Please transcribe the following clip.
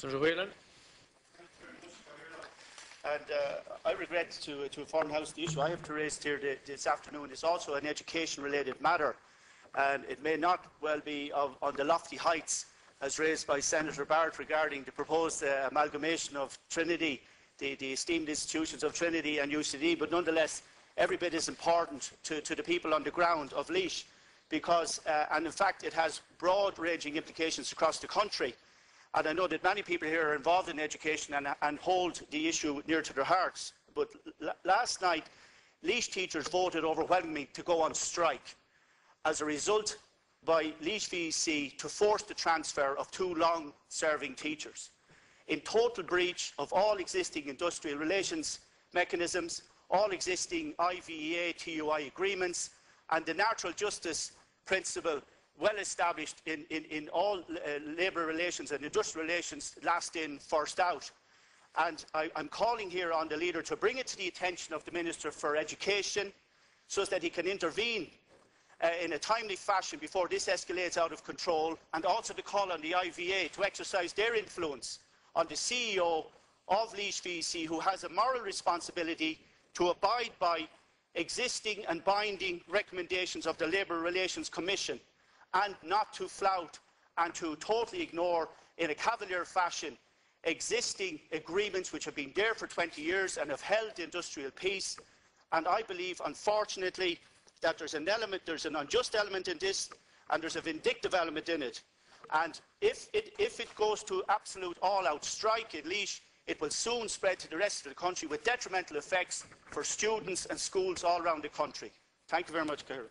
Senator Whelan. And uh, I regret to, to inform the House the issue I have to raise here th- this afternoon is also an education-related matter, and it may not well be of, on the lofty heights as raised by Senator Barrett regarding the proposed uh, amalgamation of Trinity, the, the esteemed institutions of Trinity and UCD, but nonetheless, every bit is important to, to the people on the ground of Laois, because, uh, and in fact, it has broad-ranging implications across the country. And I know that many people here are involved in education and, and hold the issue near to their hearts. But last night, Laois teachers voted overwhelmingly to go on strike as a result by Laois VEC to force the transfer of two long-serving teachers in total breach of all existing industrial relations mechanisms, all existing IVEA TUI agreements, and the natural justice principle well established in, in, in all uh, labour relations and industrial relations, last in, first out. And I, I'm calling here on the leader to bring it to the attention of the Minister for Education so that he can intervene uh, in a timely fashion before this escalates out of control, and also to call on the IVEA to exercise their influence on the CEO of Laois VEC, who has a moral responsibility to abide by existing and binding recommendations of the Labour Relations Commission and not to flout and to totally ignore in a cavalier fashion existing agreements which have been there for 20 years and have held industrial peace. And I believe, unfortunately, that there's an element, there's an unjust element in this, and there's a vindictive element in it. And if it, if it goes to absolute all-out strike in Laois, it will soon spread to the rest of the country with detrimental effects for students and schools all around the country. Thank you very much, Karen.